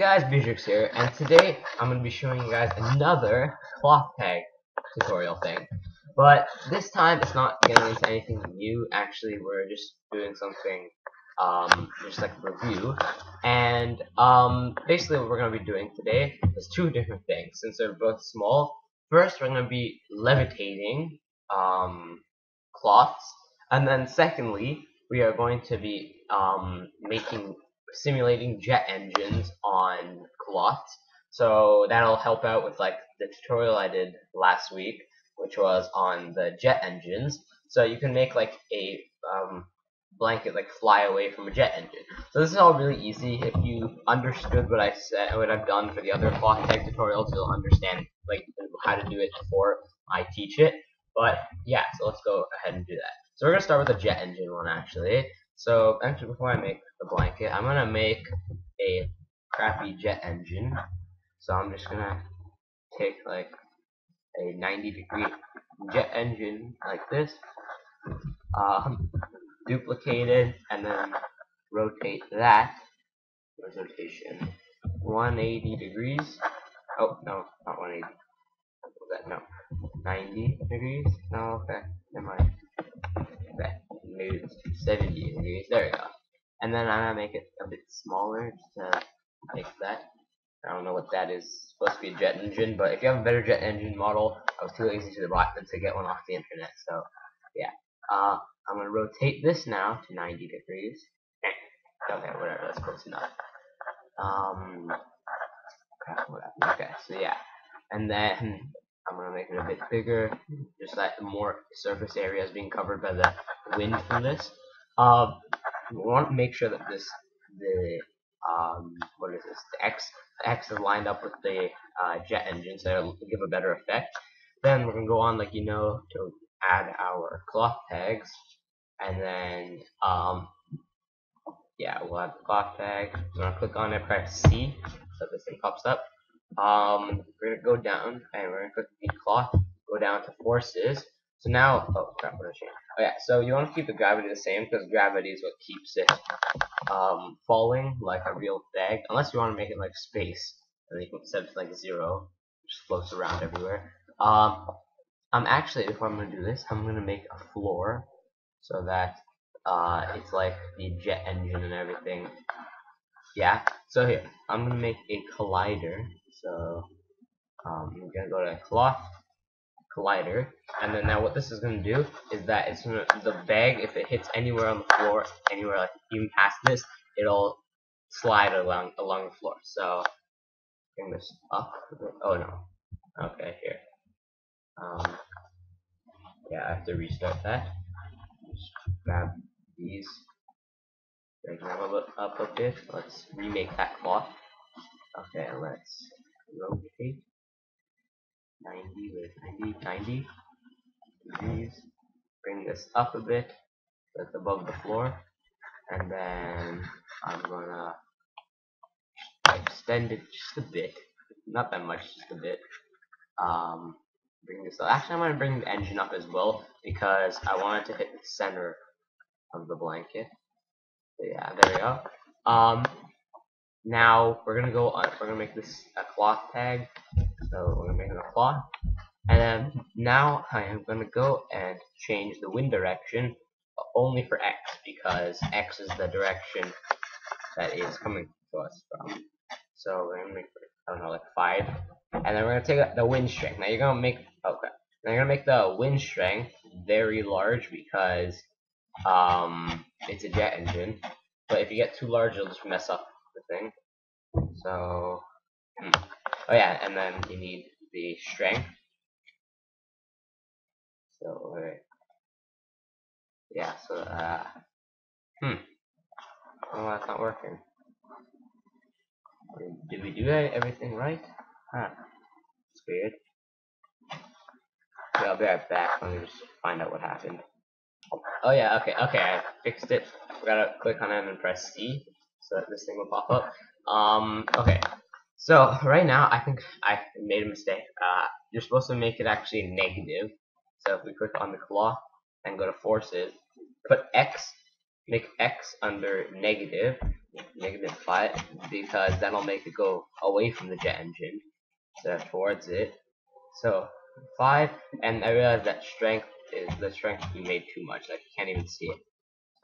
Guys, Beatrix here, and today I'm going to be showing you guys another cloth tag tutorial thing. But this time it's not getting into anything new, actually we're just doing something, um, just like a review. And, um, basically what we're going to be doing today is two different things, since they're both small. First, we're going to be levitating, um, cloths, and then secondly, we are going to be, um, making simulating jet engines on cloths. So that'll help out with like the tutorial I did last week, which was on the jet engines. So you can make like a um, blanket like fly away from a jet engine. So this is all really easy. If you understood what I said, what I've done for the other cloth tag tutorials, you'll understand like how to do it before I teach it. But yeah, so let's go ahead and do that. So we're gonna start with the jet engine one actually. So actually, before I make the blanket, I'm gonna make a crappy jet engine. So I'm just gonna take like a 90 degree jet engine like this, um, duplicate it, and then rotate that. Rotation? 180 degrees. Oh no, not 180. That? No, 90 degrees. No, okay, never mind. Okay, maybe it's 70 degrees. There we go. And then I'm gonna make it a bit smaller to make that. I don't know what that is. It's supposed to be a jet engine, but if you have a better jet engine model, I was too lazy to write to get one off the internet. So yeah, uh, I'm gonna rotate this now to 90 degrees. Okay, whatever. That's close enough. Um. Okay, so yeah, and then I'm gonna make it a bit bigger, just like more surface area is being covered by the wind from this. Uh, we want to make sure that this the um what is this the X X is lined up with the uh, jet engine so it'll give a better effect. Then we're gonna go on like you know to add our cloth tags, and then um yeah we'll add the cloth tag. We're gonna click on it, press C so this thing pops up. Um, we're gonna go down and we're gonna click the cloth, go down to forces. So now, oh crap, what did I change? Yeah, so you want to keep the gravity the same because gravity is what keeps it um, falling like a real bag, unless you want to make it like space, and you can set it to like zero, which floats around everywhere. Um, I'm actually, if I'm gonna do this, I'm gonna make a floor so that uh, it's like the jet engine and everything. Yeah. So here, I'm gonna make a collider. So um, I'm gonna go to cloth collider and then now what this is going to do is that it's gonna the bag if it hits anywhere on the floor anywhere like even past this it'll slide along along the floor. So bring this up. Oh no. Okay here. Um yeah I have to restart that. Just grab these. Bring them up a bit let's remake that cloth. Okay let's rotate 90 with 90, 90 degrees. Bring this up a bit, so above the floor, and then I'm gonna extend it just a bit, not that much, just a bit. Um, bring this up. Actually, I'm gonna bring the engine up as well because I want it to hit the center of the blanket. So yeah, there we go. Um, now we're gonna go. On, we're gonna make this a cloth tag so we're gonna make it a cloth. And then now I am gonna go and change the wind direction only for X because X is the direction that is coming to us from. So we're gonna make I don't know like five, and then we're gonna take the wind strength. Now you're gonna make okay. Now you're gonna make the wind strength very large because um it's a jet engine. But if you get too large, it'll just mess up the thing. So hmm. Oh yeah, and then you need the strength. So. Yeah, so uh hmm. Oh that's not working. Did we do everything right? Huh. It's weird. Yeah, I'll be right back. Let me just find out what happened. Oh yeah, okay, okay, I fixed it. We gotta click on it and press C so that this thing will pop up. Um, okay, so right now, I think I made a mistake. Uh, you're supposed to make it actually negative. So if we click on the cloth and go to forces, put X, make X under negative, it flat because that'll make it go away from the jet engine of towards it. So five, and I realized that strength is the strength we made too much. Like you can't even see it.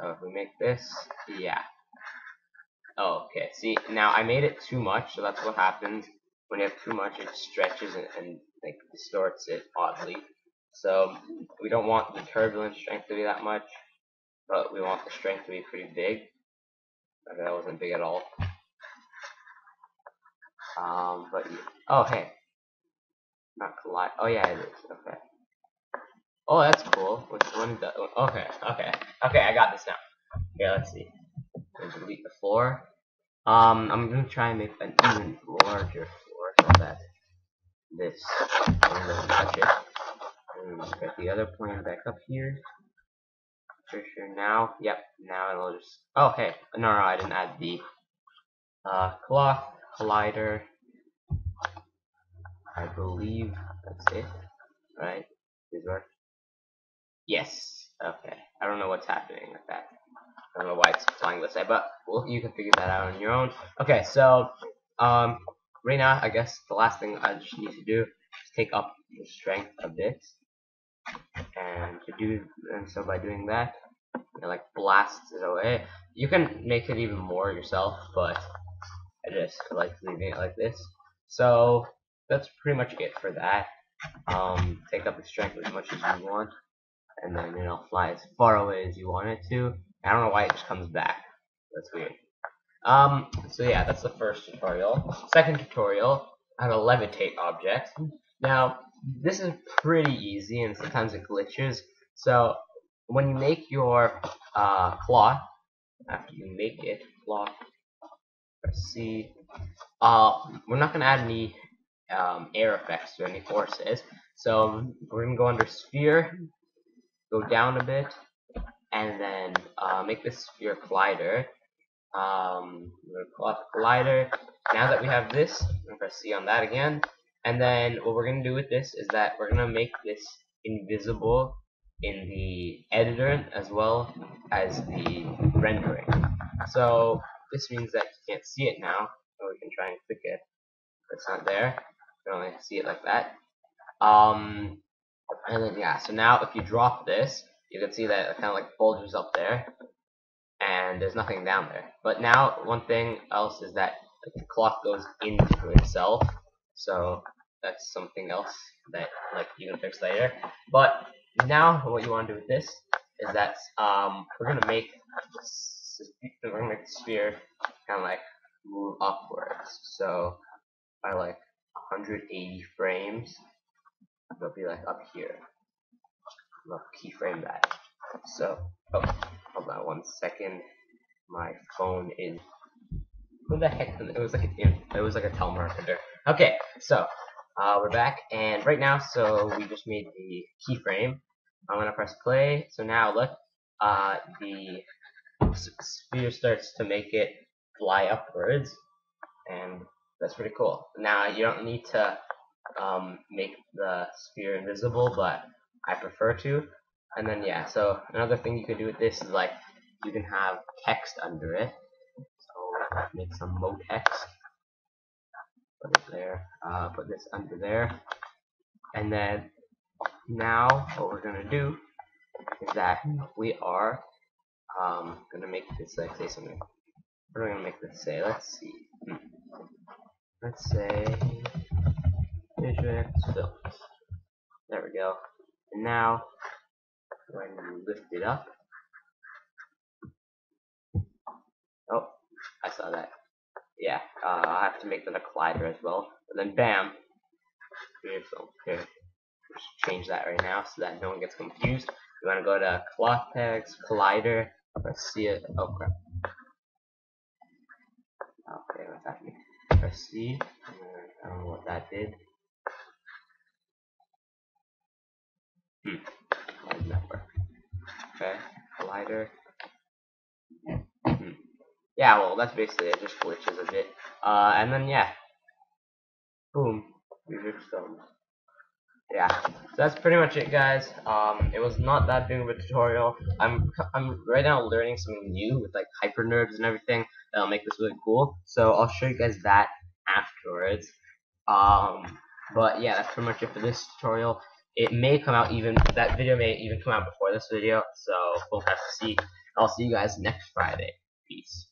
So if we make this, yeah. Oh, okay. See, now I made it too much, so that's what happens when you have too much. It stretches and, and like distorts it oddly. So we don't want the turbulent strength to be that much, but we want the strength to be pretty big. Okay, that wasn't big at all. Um, but oh hey, not collide. Oh yeah, it is. Okay. Oh, that's cool. Which one does? Okay, okay, okay. I got this now. Okay, let's see. Delete the floor. Um, I'm gonna try and make an even larger floor so that this doesn't touch it. And get the other plane back up here. For sure. Now, yep. Now it'll just. Oh, hey. No, no, I didn't add the uh, cloth collider. I believe that's it. Right? These work. Yes. Okay. I don't know what's happening with that. I don't know why it's flying this way, but well, you can figure that out on your own. Okay, so um, right now, I guess the last thing I just need to do is take up the strength a bit, and to do and so by doing that, it like blasts it away. You can make it even more yourself, but I just like leaving it like this. So that's pretty much it for that. Um, take up the strength as much as you want and then it'll fly as far away as you want it to. I don't know why it just comes back. That's weird. Um, so yeah, that's the first tutorial. Second tutorial, how to levitate objects. Now, this is pretty easy, and sometimes it glitches. So, when you make your uh, cloth, after you make it, cloth, let's see, uh, we're not going to add any um, air effects to any forces. So, we're going to go under sphere, go down a bit, and then uh, make the sphere collider. Um, collider. Now that we have this, press C on that again. And then what we're gonna do with this is that we're gonna make this invisible in the editor as well as the rendering. So this means that you can't see it now. So we can try and click it. It's not there. You can only see it like that. Um, and then, yeah, so now if you drop this, you can see that it kind of like bulges up there. And there's nothing down there. But now, one thing else is that the clock goes into itself. So that's something else that like you can fix later. But now what you want to do with this is that um, we're gonna make we're gonna make the sphere kind of like move upwards. So by like 180 frames, it'll be like up here. I'll keyframe that. So, oh, hold on one second. My phone is. Who the heck? It was like a, it was like a telemarketer. Okay, so uh, we're back, and right now, so we just made the keyframe. I'm gonna press play. So now look, uh, the sphere starts to make it fly upwards, and that's pretty cool. Now you don't need to um, make the sphere invisible, but I prefer to. And then yeah, so another thing you can do with this is like you can have text under it. So make some mo text. Put it there. Uh, put this under there. And then now what we're gonna do is that we are um, gonna make this like say something. What are we gonna make this say? Let's see. Hmm. Let's say Visual Films. There we go. And now, when you lift it up, oh, I saw that. Yeah, uh, i have to make that a collider as well. And then bam, beautiful. Here, change that right now so that no one gets confused. You want to go to cloth tags, collider, let's see it. Oh crap. Okay, what's happening? Press. I don't know what that did. Hmm. Why did that work? Okay, collider. Hmm. Yeah, well, that's basically it. Just glitches a bit. Uh, and then yeah, boom, user stones. Yeah, so that's pretty much it, guys. Um, it was not that big of a tutorial. I'm I'm right now learning something new with like HyperNURBS and everything. that'll make this really cool. So I'll show you guys that afterwards. Um, but yeah, that's pretty much it for this tutorial. It may come out even, that video may even come out before this video, so we'll have to see. I'll see you guys next Friday. Peace.